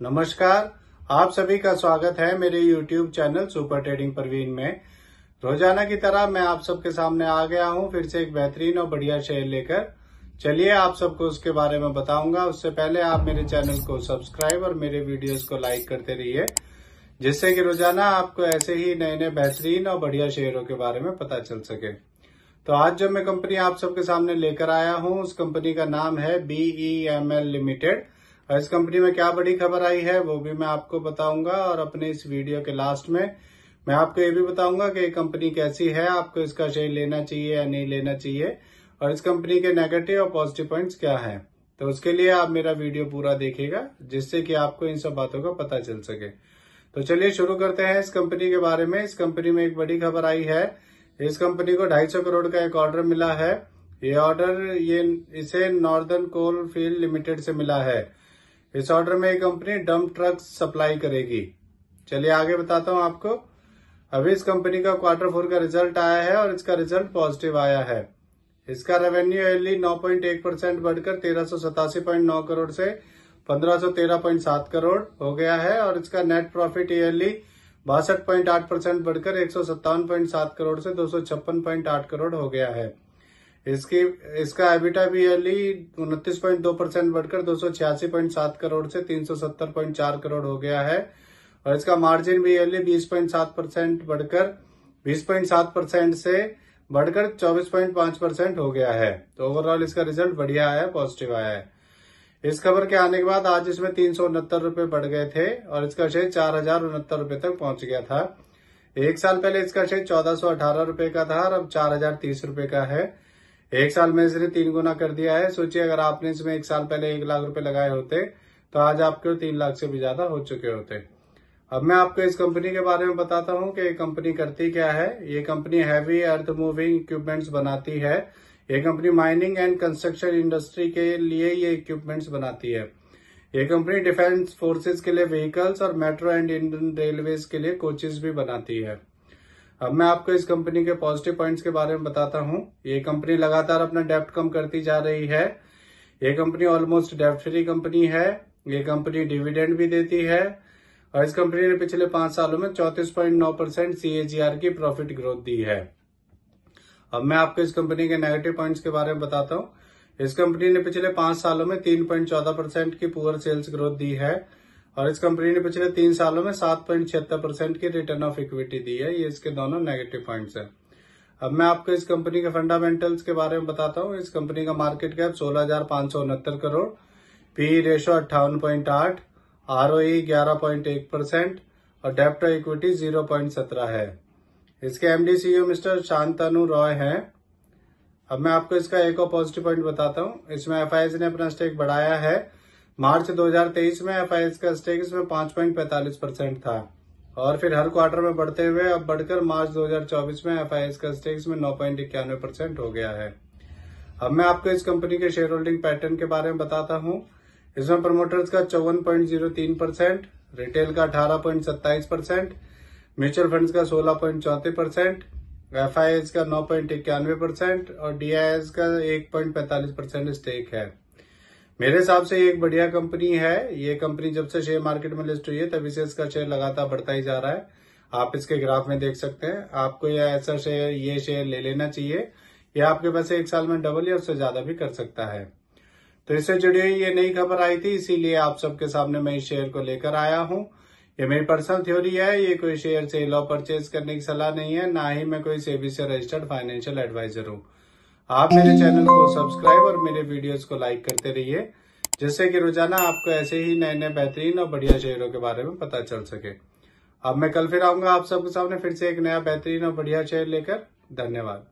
नमस्कार, आप सभी का स्वागत है मेरे YouTube channel super trading Praveen में। रोज़ाना की तरह मैं आप सबके सामने आ गया हूँ, फिर से एक बेहतरीन और बढ़िया शेयर लेकर। चलिए आप सबको उसके बारे में बताऊँगा। उससे पहले आप मेरे चैनल को सब्सक्राइब और मेरे वीडियोस को लाइक करते रहिए, जिससे कि रोज़ाना आपको ऐसे ही नए नए बेहतरीन और बढ़िया शेयरों के बारे में पता चल सके। तो आज जो मैं कंपनी आप सबके सामने लेकर आया हूँ, उस कंपनी का नाम है बीई एम एल लिमिटेड और इस कंपनी में क्या बड़ी खबर आई है, वो भी मैं आपको बताऊँगा और अपने इस वीडियो के लास्ट में मैं आपको ये भी बताऊँगा कि ये कंपनी कैसी है, आपको इसका शेयर लेना चाहिए या नहीं लेना चाहिए और इस कंपनी के नेगेटिव और पॉजिटिव पॉइंट्स क्या हैं। तो उसके लिए आप मेरा वीडियो पूरा देखेगा जिससे कि आपको इन सब बातों का पता चल सके। तो चलिए शुरू करते हैं इस कंपनी के बारे में। इस कंपनी में एक बड़ी खबर आई है, इस कंपनी को 250 करोड़ का एक ऑर्डर मिला है। ये ऑर्डर ये इसे नॉर्दर्न कोल फ़ील्ड लिमिटेड से मिला है। इस ऑर्डर में कंपनी डंप ट्रक सप्लाई करेगी। चलिए आगे बताता हूँ आपको। अभी इस कंपनी का क्वार्टर फोर का रिज़ल्ट आया है और इसका रिज़ल्ट पॉजिटिव आया है। इसका रेवेन्यू एयरली 9.1 परसेंट बढ़कर तेरह करोड़ से 1513.7 करोड़ हो गया है और इसका नेट प्रॉफिट ईयरली बासठ परसेंट बढ़कर एक करोड़ से दो करोड़ हो गया है। इसकी, इसका एबिटा भी ईयरली उनतीस पॉइंट दो परसेंट बढ़कर दो सौ छियासी पॉइंट सात करोड़ से तीन सौ सत्तर पॉइंट चार करोड़ हो गया है। और इसका मार्जिन भी ईयरली बीस पॉइंट सात परसेंट बढ़कर बीस पॉइंट सात परसेंट से बढ़कर चौबीस पॉइंट पाँच परसेंट हो गया है। तो ओवरऑल इसका रिज़ल्ट बढ़िया आया पॉजिटिव आया है। इस खबर के आने के बाद आज इसमें तीन सौ उनहत्तर रुपये बढ़ गए थे और इसका शेयर चार हज़ार उनहत्तर रुपये तक पहुँच गया था। एक साल पहले इसका शेयर चौदह सौ अठारह रुपये का था और अब चार हज़ार तीस रुपये का है। एक साल में इसने तीन गुना कर दिया है। सोचिए, अगर आपने इसमें एक साल पहले एक लाख रुपए लगाए होते तो आज आपके तीन लाख से भी ज़्यादा हो चुके होते। अब मैं आपको इस कंपनी के बारे में बताता हूँ कि ये कंपनी करती क्या है। ये company heavy earth moving equipments बनाती है। ये company mining and construction industry के लिए ये इक्विपमेंट्स बनाती है। ये कंपनी डिफेंस फोर्सेस के लिए व्हीकल्स और मेट्रो एंड इंडियन रेलवेज के लिए कोचेस भी बनाती है। अब मैं आपको इस कंपनी के पॉजिटिव पॉइंट्स के बारे में बताता हूँ। ये कंपनी लगातार अपना डेप्ट कम करती जा रही है। ये कंपनी ऑलमोस्ट डेप्ट फ्री कंपनी है। ये कंपनी डिविडेंड भी देती है। और इस कंपनी ने पिछले पाँच सालों में चौतीस पॉइंट नौ परसेंट सीएजीआर की प्रॉफिट ग्रोथ दी है। अब मैं आपको इस कंपनी के नेगेटिव पॉइंट्स के बारे में बताता हूँ। इस कंपनी ने पिछले पाँच सालों में तीन पॉइंट चौदह परसेंट की पुअर सेल्स ग्रोथ दी है। और इस कंपनी ने पिछले तीन सालों में सात पॉइंट छिहत्तर परसेंट की रिटर्न ऑफ़ इक्विटी दी है। ये इसके दोनों नेगेटिव पॉइंट्स हैं। अब मैं आपको इस कंपनी के फंडामेंटल्स के बारे में बताता हूँ। इस कंपनी का मार्केट कैप सोलह हज़ार पाँच सौ उनहत्तर करोड़ पी रेशो अट्ठावन पॉइंट आठ आर ओ ग्यारह पॉइंट एक परसेंट और डेप्ट इक्विटी ज़ीरो पॉइंट सत्रह है। इसके MD CEO mister Shantanu Roy हैं। अब मैं आपको इसका एक और पॉजिटिव पॉइंट बताता हूँ। इसमें एफ़ ने अपना स्टेक बढ़ाया है। मार्च 2023 में एफ़ का स्टेक इसमें पाँच पॉइंट पैंतालीस परसेंट था। और फिर हर क्वार्टर में बढ़ते हुए अब बढ़कर मार्च 2024 में एफ़ का स्टेक इसमें नौ पॉइंट इक्यानवे परसेंट हो गया है। अब मैं आपको इस कंपनी के शेयर होल्डिंग पैटर्न के बारे में बताता हूँ। इसमें प्रमोटर्स का चौवन परसेंट रिटेल का अठारह परसेंट म्यूचुअल फंड्स का सोलह पॉइंट परसेंट एफ़ का नौ पॉइंट इक्यानवे परसेंट और डीआईएस का एक पॉइंट पैंतालीस परसेंट स्टेक है। मेरे हिसाब से एक बढ़िया कंपनी है। ये कंपनी जब से शेयर मार्केट में लिस्ट हुई है, तभी से इसका शेयर लगातार बढ़ता ही जा रहा है। आप इसके ग्राफ में देख सकते हैं। आपको ये ऐसा शेयर ये शेयर ले लेना चाहिए, ये आपके पास एक साल में डबल या उससे ज़्यादा भी कर सकता है। तो इससे जुड़ी हुई ये नई खबर आई थी, इसीलिए आप सबके सामने मैं इस शेयर को लेकर आया हूँ। ये मेरी पर्सनल थ्योरी है, ये कोई शेयर सेल और परचेज करने की सलाह नहीं है, ना ही मैं कोई सेबी से रजिस्टर्ड फाइनेंशियल एडवाइजर हूँ। आप मेरे चैनल को सब्सक्राइब और मेरे वीडियोस को लाइक करते रहिए, जिससे कि रोज़ाना आपको ऐसे ही नए नए बेहतरीन और बढ़िया शेयरों के बारे में पता चल सके। अब मैं कल फिर आऊँगा आप सबके सामने फिर से एक नया बेहतरीन और बढ़िया शेयर लेकर। धन्यवाद।